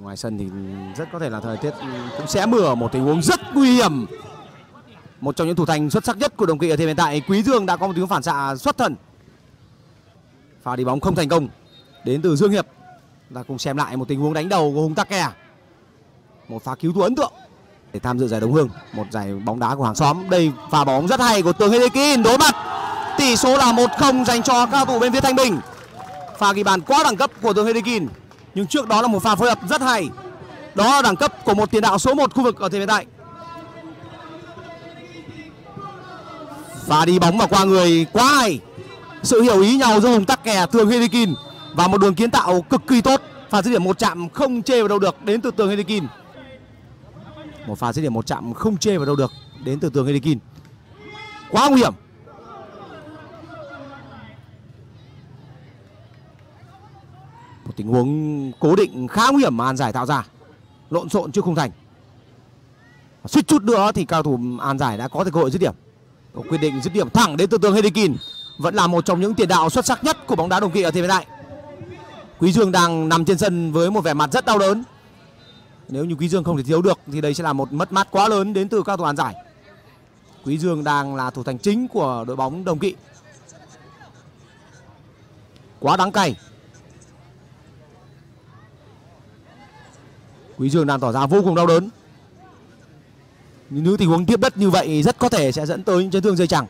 ngoài sân thì rất có thể là thời tiết cũng sẽ mưa một tình huống rất nguy hiểm. Một trong những thủ thành xuất sắc nhất của đồng kỵ ở thời hiện tại, quý dương đã có một tiếng phản xạ xuất thần. Pha đi bóng không thành công. Đến từ dương hiệp. Ta cùng xem lại một tình huống đánh đầu của hùng tắc kè. Một pha cứu thua ấn tượng. Để tham dự giải đồng hương, một giải bóng đá của hàng xóm. Đây pha bóng rất hay của tường Hedekin đối mặt. Tỷ số là 1-0 dành cho cao thủ bên phía thanh bình. Pha ghi bàn quá đẳng cấp của tường Hedekin nhưng trước đó là một pha phối hợp rất hay. Đó là đẳng cấp của một tiền đạo số 1 khu vực ở thời hiện tại. Và đi bóng vào qua người, quá hay. Sự hiểu ý nhau giữa hùng tắc kè, tường Hedekin và một đường kiến tạo cực kỳ tốt. Pha dứt điểm một chạm không chê vào đâu được đến từ tường Hedekin một pha dứt điểm một chạm không chê vào đâu được đến từ tường Hedekin quá nguy hiểm. Một tình huống cố định khá nguy hiểm mà An Giải tạo ra. Lộn xộn chứ không thành. Suýt chút nữa thì cao thủ An Giải đã có thể cơ hội dứt điểm. Một quyết định dứt điểm thẳng đến từ tường Hedekin vẫn là một trong những tiền đạo xuất sắc nhất của bóng đá đồng kỵ ở thế giới tại Quý Dương đang nằm trên sân với một vẻ mặt rất đau đớn. Nếu như Quý Dương không thể thiếu được thì đây sẽ là một mất mát quá lớn đến từ cao thủ An Giải. Quý Dương đang là thủ thành chính của đội bóng đồng kỵ. Quá đáng cay. Quý Dương đang tỏ ra vô cùng đau đớn. Những tình huống tiếp đất như vậy rất có thể sẽ dẫn tới những chấn thương dây chẳng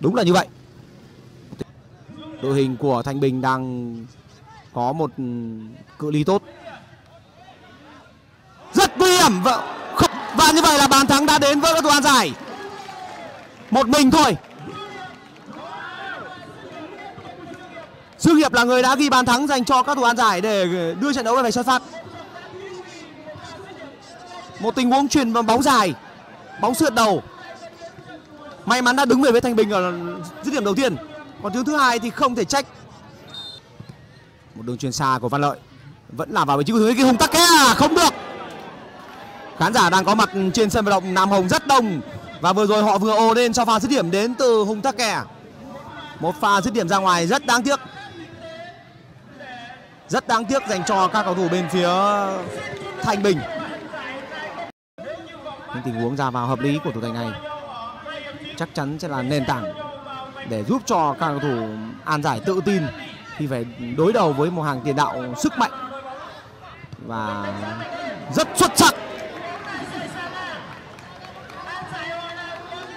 đúng là như vậy. Đội hình của Thanh Bình đang có một cự ly tốt. Rất nguy hiểm. Vâng, và, và như vậy là bàn thắng đã đến với các thủ An Giải. Một mình thôi. Dương Hiệp là người đã ghi bàn thắng dành cho các thủ An Giải để ờ, đưa trận đấu về xuất phát. Một tình huống truyền bóng dài, bóng sượt đầu. May mắn đã đứng về với Thanh Bình ở dứt điểm đầu tiên. Còn thứ thứ hai thì không thể trách. Một đường truyền xa của Văn Lợi. Vẫn là vào vị trí của cái hùng tắc kia à, không được. Khán giả đang có mặt trên sân vận động Nam Hồng rất đông. Và vừa rồi họ vừa ồ lên cho pha dứt điểm đến từ hùng tắc kè một pha dứt điểm ra ngoài rất đáng tiếc rất đáng tiếc dành cho các cầu thủ bên phía Thanh Bình những tình huống ra vào hợp lý của thủ thành này chắc chắn sẽ là nền tảng để giúp cho các cầu thủ An Giải tự tin khi phải đối đầu với một hàng tiền đạo sức mạnh và rất xuất sắc.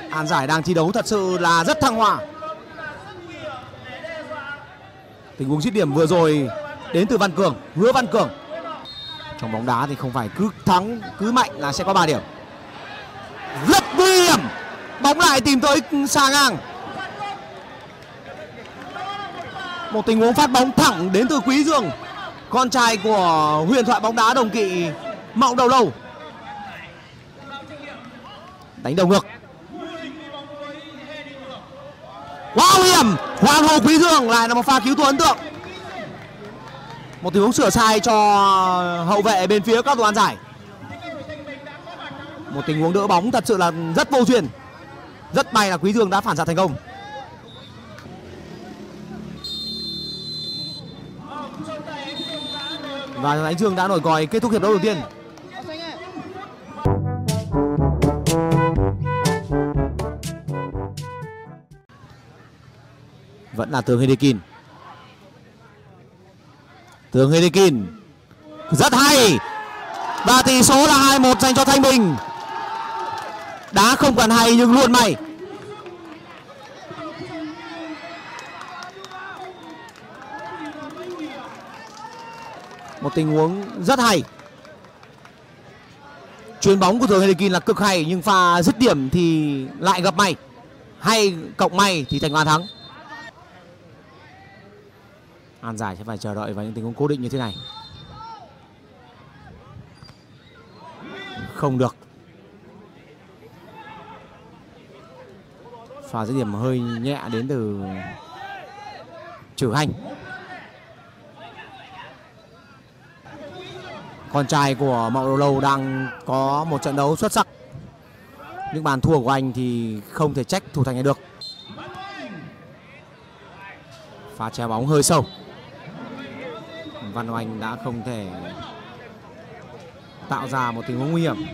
An Giải đang thi đấu thật sự là rất thăng hoa. Tình huống dứt điểm vừa rồi đến từ Văn Cường, Hứa Văn Cường. Trong bóng đá thì không phải cứ thắng, cứ mạnh là sẽ có 3 điểm. Rất nguy hiểm. Bóng lại tìm tới xa ngang. một tình huống phát bóng thẳng đến từ Quý Dương con trai của huyền thoại bóng đá đồng kỵ Mạo Đầu Lâu đánh đầu ngược quá nguy hiểm Hoàng Hồ Quý Dương lại là một pha cứu thua ấn tượng một tình huống sửa sai cho hậu vệ bên phía các đội an giải một tình huống đỡ bóng thật sự là rất vô duyên rất may là Quý Dương đã phản xạ thành công và Ánh Dương đã nổi còi kết thúc hiệp đấu đầu tiên. Vẫn là Tường Hedekin. Tường Hedekin rất hay. Và tỷ số là 2-1 dành cho Thanh Bình. Đá không cần hay nhưng luôn may. một tình huống rất hay. Chuyền bóng của thường Hedekin là cực hay, nhưng pha dứt điểm thì lại gặp may. Hay cộng may thì thành bàn thắng. An giải sẽ phải chờ đợi vào những tình huống cố định như thế này. Không được. Pha dứt điểm hơi nhẹ đến từ trừ hành. Con trai của Mậu Đầu Lâu đang có một trận đấu xuất sắc. Những bàn thua của anh thì không thể trách thủ thành này được. Pha che bóng hơi sâu. Văn Oanh đã không thể tạo ra một tình huống nguy hiểm.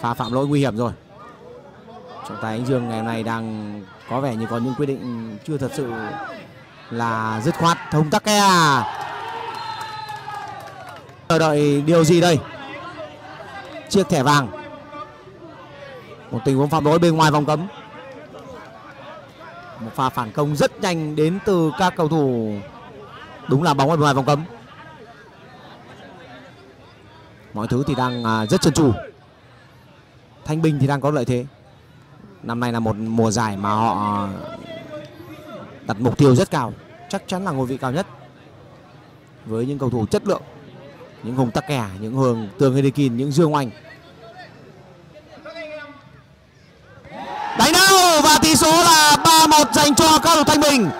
Pha phạm lỗi nguy hiểm rồi. Trọng tài anh Dương ngày hôm nay đang có vẻ như có những quyết định chưa thật sự là dứt khoát. Thông tắc ke à. chờ đợi điều gì đây? Chiếc thẻ vàng. Một tình huống phạm lỗi bên ngoài vòng cấm một pha phản công rất nhanh đến từ các cầu thủ. Đúng là bóng ở ngoài vòng cấm. Mọi thứ thì đang à, rất trơn tru. Thanh bình thì đang có lợi thế. Năm nay là một mùa giải mà họ à, đặt mục tiêu rất cao. Chắc chắn là ngôi vị cao nhất. Với những cầu thủ chất lượng, những hùng tắc kè, những hường, tường hedekin những dương oanh. Đánh đâu và tỷ số là 3-1 dành cho các thủ thanh bình.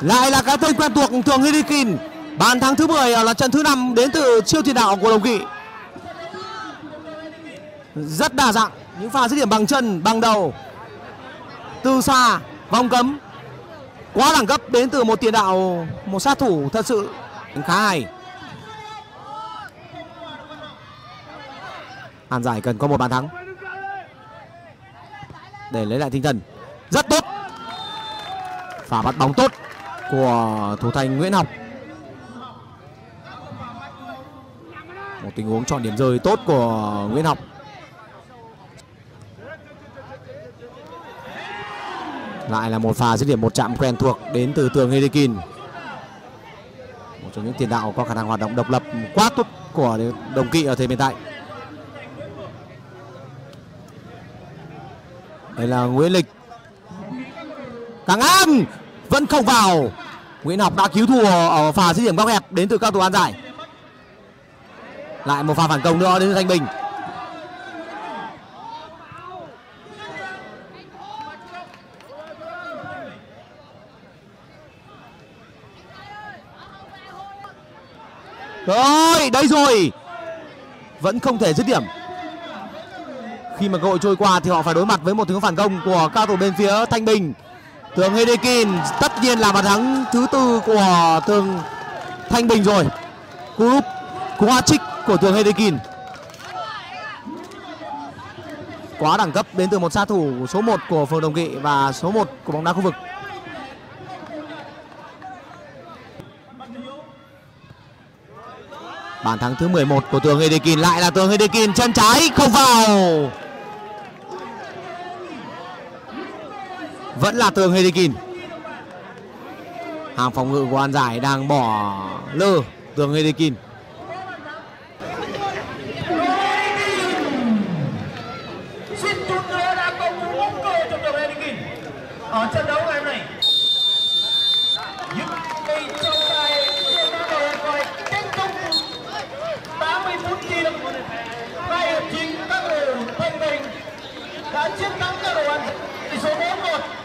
Lại là cái tên quen thuộc Thường Hidikin. bàn thắng thứ 10 à, là trận thứ năm đến từ siêu tiền đạo của đồng kỵ. Rất đa dạng, những pha dứt điểm bằng chân, bằng đầu. Từ xa, vòng cấm. Quá đẳng cấp đến từ một tiền đạo, một sát thủ thật sự khá hay. Hàn giải cần có một bàn thắng. Để lấy lại tinh thần. Rất tốt pha bắt bóng tốt của thủ thành Nguyễn Học. Một tình huống chọn điểm rơi tốt của Nguyễn Học. Lại là một pha dứt điểm một chạm quen thuộc đến từ tường Hedekin một trong những tiền đạo có khả năng hoạt động độc lập quá tốt của đồng kỵ ở thời hiện tại. Đây là Nguyễn Lịch. Càng An vẫn không vào. Nguyễn Học đã cứu thua ở pha dứt điểm góc hẹp đến từ các thủ An giải. Lại một pha phản công nữa đến từ Thanh Bình. Rồi, đây rồi. Vẫn không thể dứt điểm. Khi mà cơ hội trôi qua thì họ phải đối mặt với một thứ phản công của cao thủ bên phía Thanh Bình. Tường Hedekin tất nhiên là bàn thắng thứ tư của Tường Thanh Bình rồi. Cú lúc cú hat trick của Tường Hedekin Quá đẳng cấp đến từ một sát thủ số 1 của phường Đồng Kỵ và số 1 của bóng đá khu vực. Bàn thắng thứ 11 của Tường Hedekin lại là Tường Hedekin chân trái, không vào. Vẫn là Tường Hedekin. Hàng phòng ngự của An Giải đang bỏ lơ Tường Hedekin. ở trận đấu ngày hôm nay, những cây trọng tài chưa đã đòi hỏi kết thúc 80 phút thi đấu hai hiệp chính các đội thanh bình đã chiến thắng các đội tỷ số 4-1